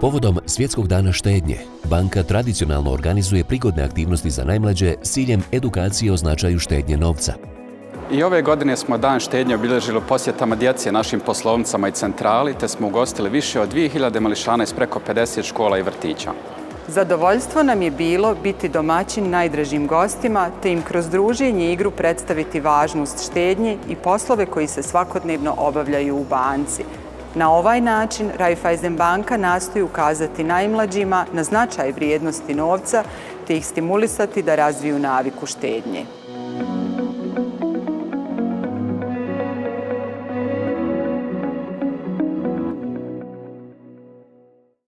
Povodom Svjetskog dana štednje, banka tradicionalno organizuje prigodne aktivnosti za najmlađe s ciljem edukacije o značaju štednje novca. I ove godine smo dan štednje obilježili posjetama djece našim poslovnicama i centrali, te smo ugostili više od 2000 mališana iz preko 50 škola i vrtića. Zadovoljstvo nam je bilo biti domaćin najdražim gostima, te im kroz druženje i igru predstaviti važnost štednje i poslove koji se svakodnevno obavljaju u banci. Na ovaj način Raiffeisen banka nastoji ukazati najmlađima na značaj vrijednosti novca te ih stimulisati da razviju naviku štednje.